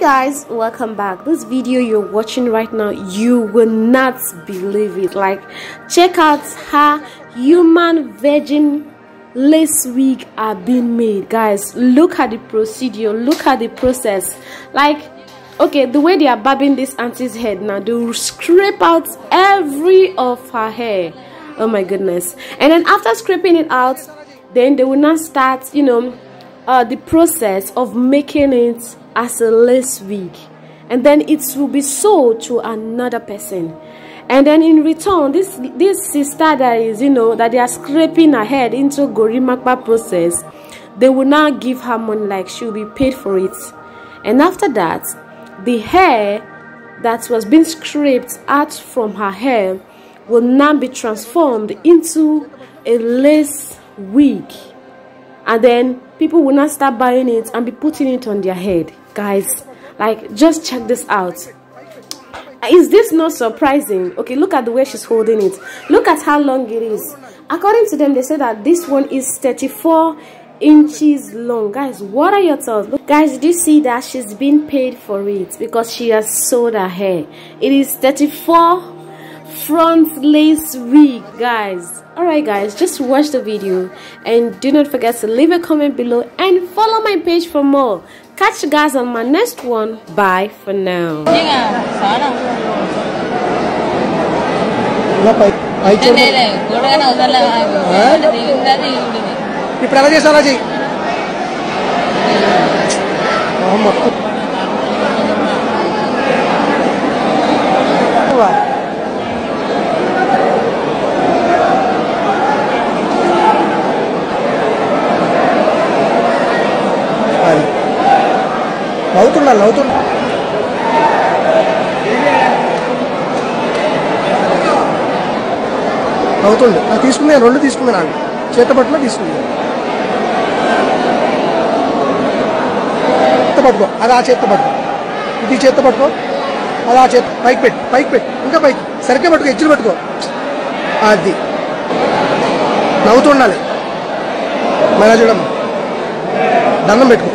guys welcome back. This video you're watching right now you will not believe it. Like check out how human virgin lace wig are being made guys. Look at the procedure look at the process. Like okay the way they are bobbing this auntie's head now they will scrape out every of her hair. Oh my goodness. And then after scraping it out then they will now start you know uh, the process of making it as a lace wig and then it will be sold to another person. And then in return this this sister that is you know that they are scraping her head into gorimakpa process they will now give her money like she will be paid for it. And after that the hair that was being scraped out from her hair will now be transformed into a lace wig and then people will not start buying it and be putting it on their head. Guys like just check this out. Is this not surprising? Okay look at the way she's holding it. Look at how long it is. According to them they say that this one is 34 inches long. Guys what are your thoughts? Guys did you see that she's been paid for it? Because she has sold her hair. It is 34 front lace wig guys all right guys just watch the video and do not forget to leave a comment below and follow my page for more catch you guys on my next one bye for now ఇలా పై పై చూడు. ఇప్పుడు ఎలా చేసావు అలా చెయ్యి నవ్వుతున్నా నవ్వుతున్నా. అవుతుంది అది తీసుకున్నాను రెండు తీసుకున్నాను చేత పట్టులో తీసుకున్నాను చేత పట్టుకో అది ఆ చేత పట్టుకో. ఇది చేత పట్టుకో అది ఆ చేత పైకి పెట్టు పైకి పెట్టు ఇంకా పైకి. సరిగ్గా పట్టుకో ఎచ్చులు పట్టుకో. అది. నవ్వుతుండాలి మళ్ళా దండం పెట్టుకో.